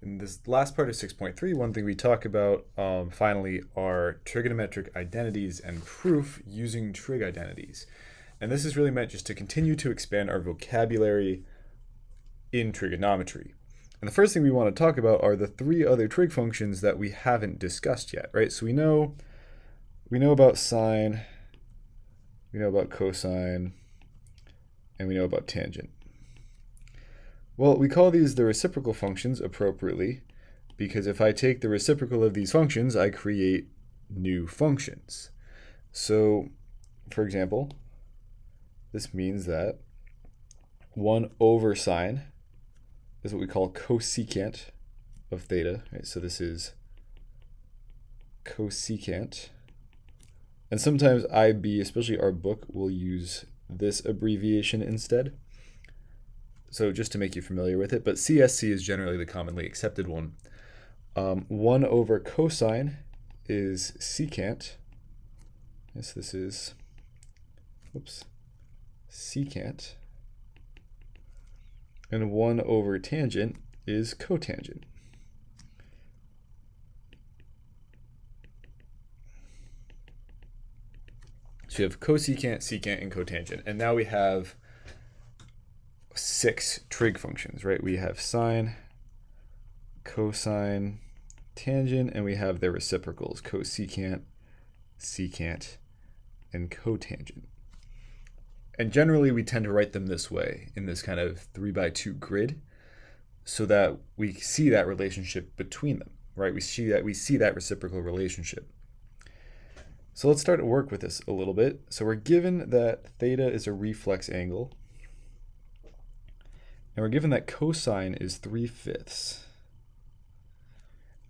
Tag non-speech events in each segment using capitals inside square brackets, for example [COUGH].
In this last part of 6.3, one thing we talk about um, finally are trigonometric identities and proof using trig identities. And this is really meant just to continue to expand our vocabulary in trigonometry. And the first thing we want to talk about are the three other trig functions that we haven't discussed yet, right? So we know we know about sine, we know about cosine, and we know about tangent. Well, we call these the reciprocal functions appropriately because if I take the reciprocal of these functions, I create new functions. So, for example, this means that 1 over sine is what we call cosecant of theta. Right? So this is cosecant. And sometimes IB, especially our book, will use this abbreviation instead. So just to make you familiar with it, but CSC is generally the commonly accepted one. Um, 1 over cosine is secant. Yes, this is, whoops, secant. And 1 over tangent is cotangent. So you have cosecant, secant, and cotangent. And now we have six trig functions, right? We have sine, cosine, tangent, and we have their reciprocals, cosecant, secant, and cotangent. And generally we tend to write them this way in this kind of three by two grid so that we see that relationship between them, right? We see that we see that reciprocal relationship. So let's start to work with this a little bit. So we're given that theta is a reflex angle and we're given that cosine is 3 fifths.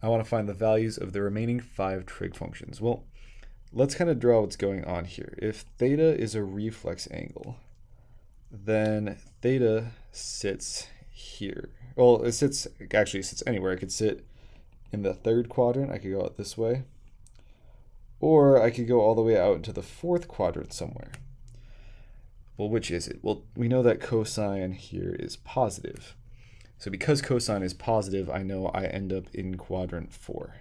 I want to find the values of the remaining five trig functions. Well, let's kind of draw what's going on here. If theta is a reflex angle, then theta sits here. Well, it sits, actually sits anywhere. It could sit in the third quadrant. I could go out this way. Or I could go all the way out into the fourth quadrant somewhere. Well, which is it? Well, we know that cosine here is positive. So because cosine is positive, I know I end up in quadrant 4.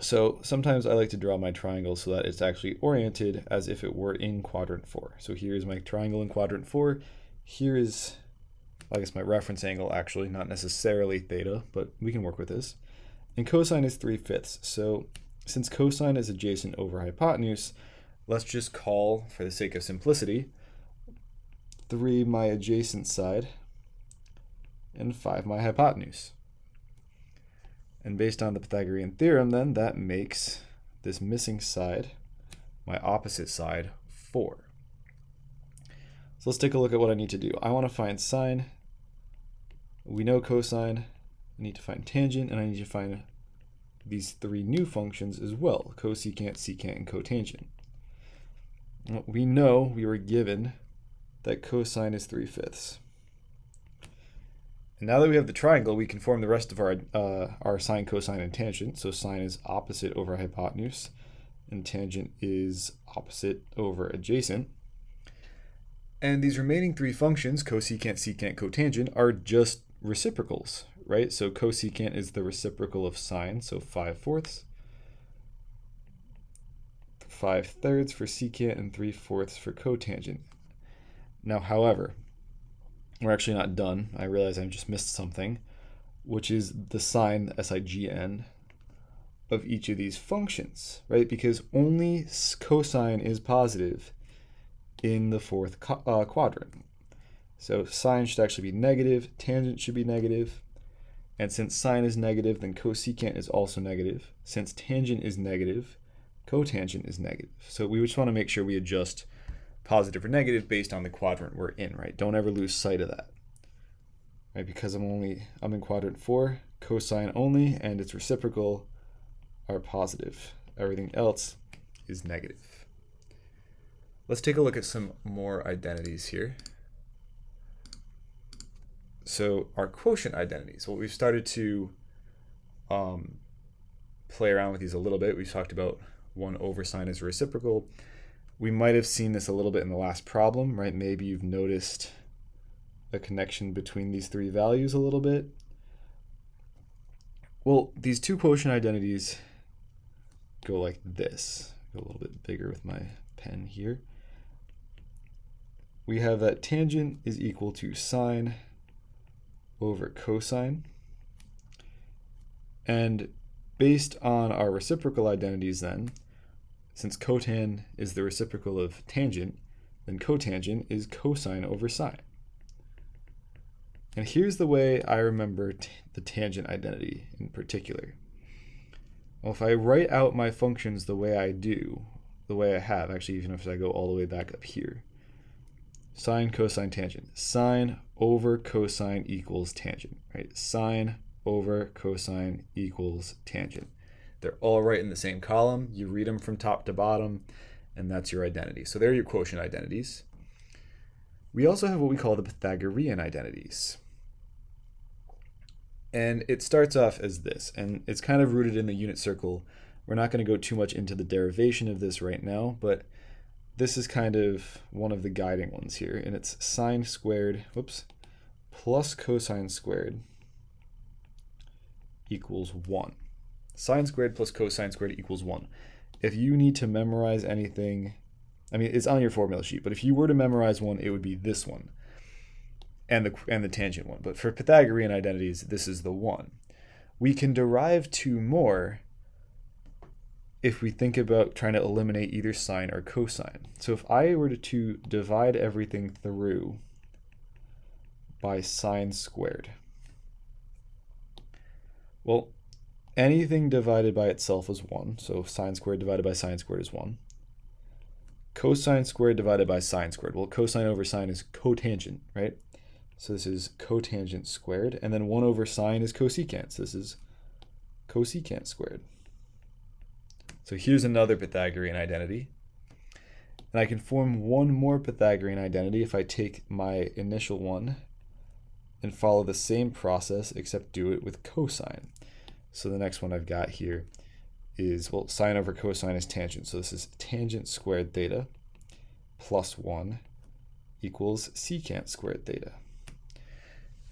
So sometimes I like to draw my triangle so that it's actually oriented as if it were in quadrant 4. So here is my triangle in quadrant 4. Here is, I guess, my reference angle actually, not necessarily theta, but we can work with this. And cosine is 3 fifths. So since cosine is adjacent over hypotenuse, let's just call, for the sake of simplicity, 3 my adjacent side and 5 my hypotenuse. And based on the Pythagorean theorem, then, that makes this missing side, my opposite side, 4. So let's take a look at what I need to do. I want to find sine. We know cosine. I need to find tangent, and I need to find these three new functions as well, cosecant, secant, and cotangent we know we were given that cosine is 3 fifths. And now that we have the triangle, we can form the rest of our, uh, our sine, cosine, and tangent. So sine is opposite over hypotenuse, and tangent is opposite over adjacent. And these remaining three functions, cosecant, secant, cotangent, are just reciprocals, right? So cosecant is the reciprocal of sine, so 5 fourths. 5 thirds for secant and 3 fourths for cotangent. Now, however, we're actually not done. I realize I've just missed something, which is the sign, SIGN, of each of these functions, right? Because only cosine is positive in the fourth uh, quadrant. So sine should actually be negative, tangent should be negative, and since sine is negative, then cosecant is also negative. Since tangent is negative, cotangent is negative. So we just want to make sure we adjust positive or negative based on the quadrant we're in, right? Don't ever lose sight of that. Right, because I'm only I'm in quadrant 4, cosine only and its reciprocal are positive. Everything else is negative. Let's take a look at some more identities here. So our quotient identities. Well, we've started to um, play around with these a little bit. We've talked about 1 over sine is reciprocal. We might have seen this a little bit in the last problem, right? Maybe you've noticed a connection between these three values a little bit. Well, these two quotient identities go like this. Go a little bit bigger with my pen here. We have that tangent is equal to sine over cosine. And based on our reciprocal identities then, since cotan is the reciprocal of tangent, then cotangent is cosine over sine. And here's the way I remember the tangent identity in particular. Well, if I write out my functions the way I do, the way I have, actually even if I go all the way back up here, sine, cosine, tangent. Sine over cosine equals tangent, right? Sine over cosine equals tangent. They're all right in the same column. You read them from top to bottom, and that's your identity. So they're your quotient identities. We also have what we call the Pythagorean identities. And it starts off as this, and it's kind of rooted in the unit circle. We're not going to go too much into the derivation of this right now, but this is kind of one of the guiding ones here, and it's sine squared, whoops, plus cosine squared equals 1. Sine squared plus cosine squared equals 1. If you need to memorize anything, I mean, it's on your formula sheet, but if you were to memorize one, it would be this one and the, and the tangent one. But for Pythagorean identities, this is the one. We can derive two more if we think about trying to eliminate either sine or cosine. So if I were to divide everything through by sine squared, well, anything divided by itself is 1, so sine squared divided by sine squared is 1. Cosine squared divided by sine squared. Well, cosine over sine is cotangent, right? So this is cotangent squared, and then 1 over sine is cosecant. So this is cosecant squared. So here's another Pythagorean identity. And I can form one more Pythagorean identity if I take my initial one and follow the same process except do it with cosine. So the next one I've got here is, well, sine over cosine is tangent. So this is tangent squared theta plus 1 equals secant squared theta.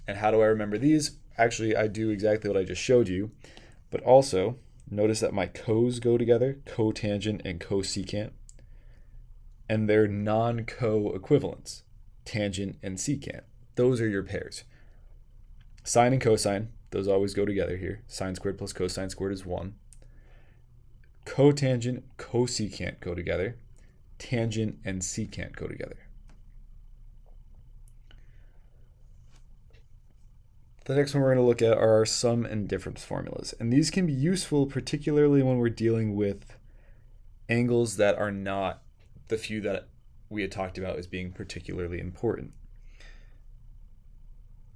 And how do I remember these? Actually, I do exactly what I just showed you, but also Notice that my cos go together, cotangent and cosecant, and they're non-co equivalents, tangent and secant. Those are your pairs. Sine and cosine, those always go together here. Sine squared plus cosine squared is 1. Cotangent, cosecant go together. Tangent and secant go together. The next one we're going to look at are our sum and difference formulas. And these can be useful particularly when we're dealing with angles that are not the few that we had talked about as being particularly important.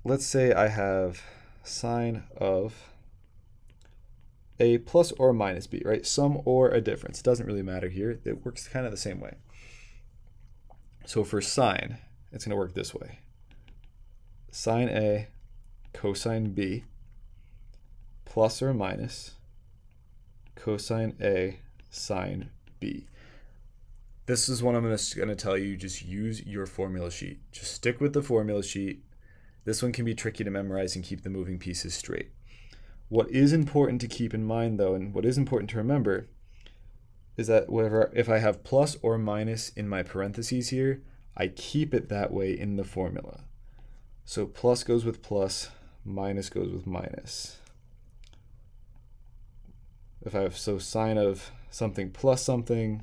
Let's say I have sine of a plus or minus b, right? Sum or a difference. Doesn't really matter here. It works kind of the same way. So for sine, it's going to work this way. Sine A cosine B plus or minus cosine A sine B. This is what I'm going to tell you. Just use your formula sheet. Just stick with the formula sheet. This one can be tricky to memorize and keep the moving pieces straight. What is important to keep in mind, though, and what is important to remember, is that whatever if I have plus or minus in my parentheses here, I keep it that way in the formula. So plus goes with plus, minus goes with minus. If I have so sine of something plus something,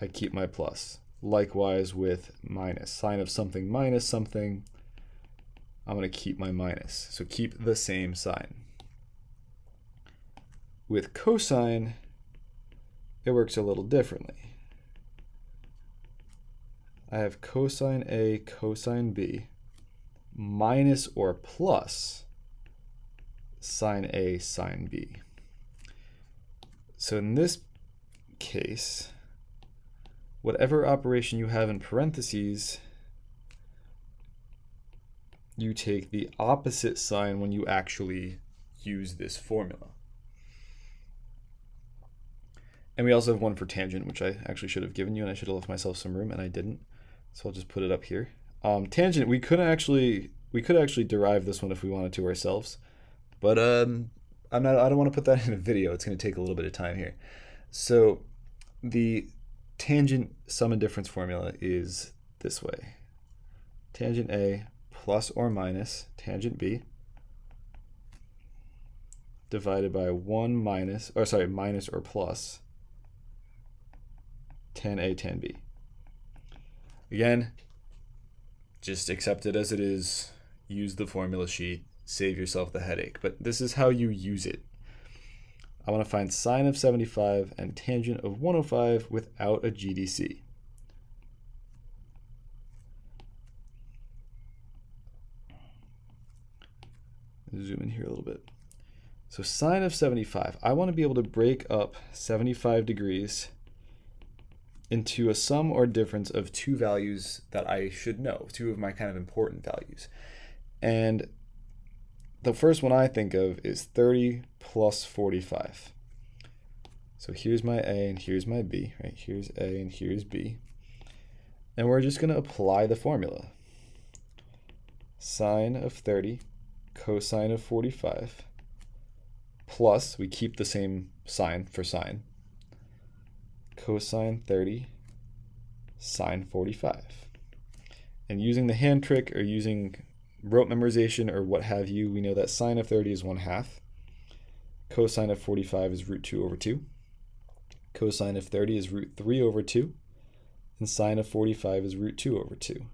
I keep my plus. Likewise with minus. Sine of something minus something, I'm going to keep my minus. So keep the same sign. With cosine, it works a little differently. I have cosine A, cosine B minus or plus sine A sine B. So in this case, whatever operation you have in parentheses, you take the opposite sign when you actually use this formula. And we also have one for tangent, which I actually should have given you, and I should have left myself some room, and I didn't. So I'll just put it up here. Um, tangent, we could actually we could actually derive this one if we wanted to ourselves, but um, I'm not. I don't want to put that [LAUGHS] in a video. It's going to take a little bit of time here. So the tangent sum and difference formula is this way: tangent A plus or minus tangent B divided by 1 minus, or sorry, minus or plus tan A tan B. Again, just accept it as it is, use the formula sheet, save yourself the headache. But this is how you use it. I want to find sine of 75 and tangent of 105 without a GDC. Zoom in here a little bit. So sine of 75, I want to be able to break up 75 degrees into a sum or difference of two values that I should know, two of my kind of important values. And the first one I think of is 30 plus 45. So here's my A and here's my B, right? Here's A and here's B. And we're just going to apply the formula. Sine of 30, cosine of 45, plus, we keep the same sign for sine, cosine 30, sine 45. And using the hand trick or using rote memorization or what have you, we know that sine of 30 is 1 half. Cosine of 45 is root 2 over 2. Cosine of 30 is root 3 over 2. And sine of 45 is root 2 over 2.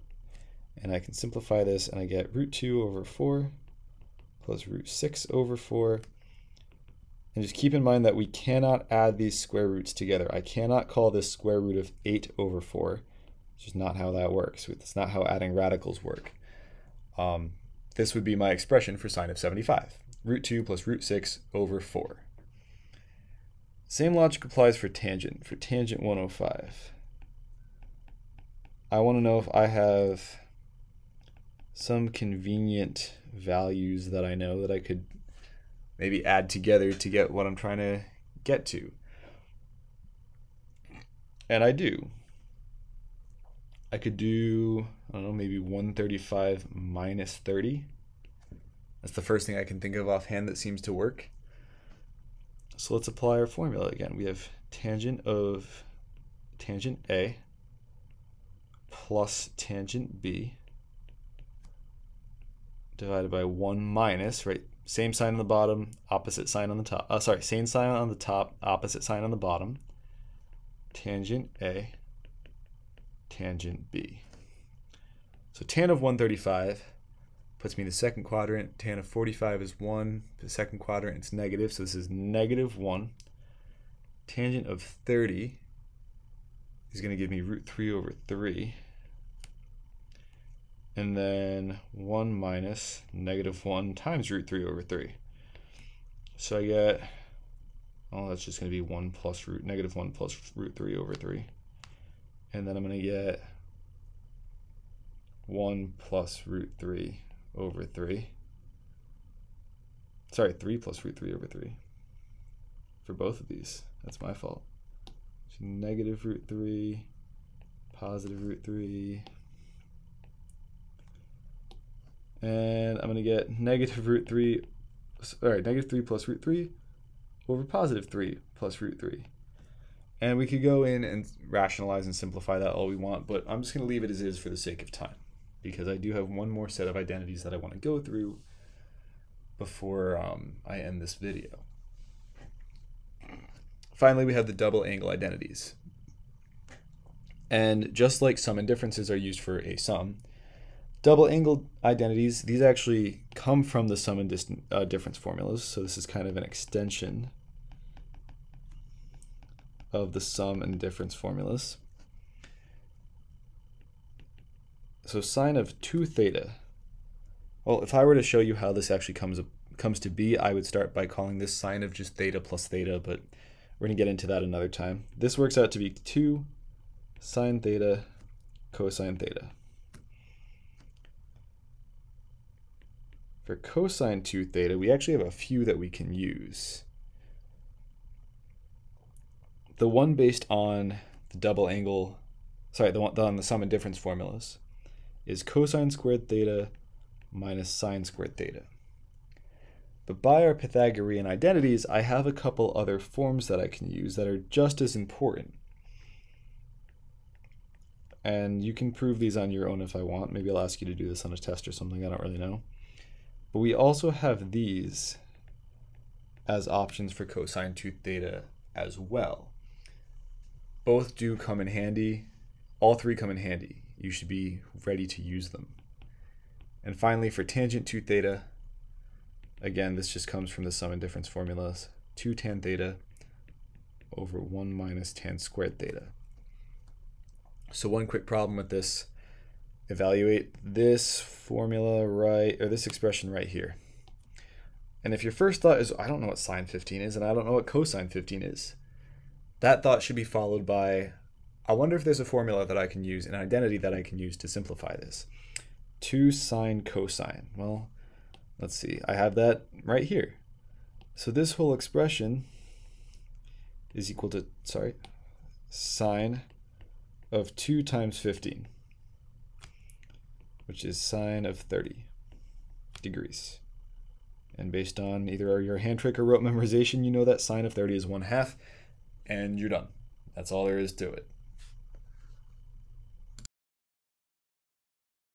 And I can simplify this and I get root 2 over 4 plus root 6 over 4 and just keep in mind that we cannot add these square roots together. I cannot call this square root of 8 over 4. It's just not how that works. It's not how adding radicals work. Um, this would be my expression for sine of 75. Root 2 plus root 6 over 4. Same logic applies for tangent, for tangent 105. I want to know if I have some convenient values that I know that I could maybe add together to get what I'm trying to get to. And I do. I could do, I don't know, maybe 135 minus 30. That's the first thing I can think of offhand that seems to work. So let's apply our formula again. We have tangent of tangent A plus tangent B divided by 1 minus, right? Same sign on the bottom, opposite sign on the top. Uh, sorry, same sign on the top, opposite sign on the bottom. Tangent A, tangent B. So tan of 135 puts me in the second quadrant. Tan of 45 is 1. The second quadrant, it's negative, so this is negative 1. Tangent of 30 is going to give me root 3 over 3 and then 1 minus negative 1 times root 3 over 3. So I get, oh, that's just going to be 1 plus root, negative 1 plus root 3 over 3. And then I'm going to get 1 plus root 3 over 3. Sorry, 3 plus root 3 over 3 for both of these. That's my fault. So negative root 3, positive root 3, and I'm going to get negative root 3, all right, negative 3 plus root 3 over positive 3 plus root 3. And we could go in and rationalize and simplify that all we want, but I'm just going to leave it as is for the sake of time because I do have one more set of identities that I want to go through before um, I end this video. Finally, we have the double angle identities. And just like sum and differences are used for a sum, double angle identities, these actually come from the sum and dis uh, difference formulas. So this is kind of an extension of the sum and difference formulas. So sine of 2 theta. Well, if I were to show you how this actually comes comes to be, I would start by calling this sine of just theta plus theta, but we're going to get into that another time. This works out to be 2 sine theta cosine theta. For cosine 2 theta, we actually have a few that we can use. The one based on the double angle, sorry, the one on the sum and difference formulas, is cosine squared theta minus sine squared theta. But by our Pythagorean identities, I have a couple other forms that I can use that are just as important. And you can prove these on your own if I want. Maybe I'll ask you to do this on a test or something, I don't really know. But we also have these as options for cosine 2 theta as well. Both do come in handy. All three come in handy. You should be ready to use them. And finally, for tangent 2 theta, again, this just comes from the sum and difference formulas. 2 tan theta over 1 minus tan squared theta. So one quick problem with this, evaluate this formula right, or this expression right here. And if your first thought is, I don't know what sine 15 is, and I don't know what cosine 15 is, that thought should be followed by, I wonder if there's a formula that I can use, an identity that I can use to simplify this. 2 sine cosine. Well, let's see. I have that right here. So this whole expression is equal to, sorry, sine of 2 times 15, which is sine of 30 degrees. And based on either your hand trick or rote memorization, you know that sine of 30 is 1 half, and you're done. That's all there is to it.